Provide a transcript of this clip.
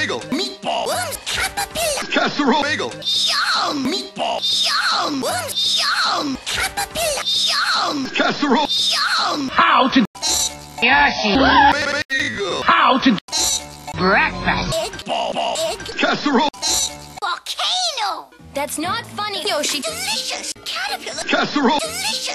bagel. Meatball. Worms caterpillar. Casserole bagel. Yum. Meatball. Yum. Worms. Yum. Caterpillar. Yum. Casserole Yum. How to Yoshi. bagel. How to breakfast. Egg. Ball. Ball. Egg. Casserole Volcano. That's not funny, Yoshi. Delicious. Caterpillar. casserole Delicious.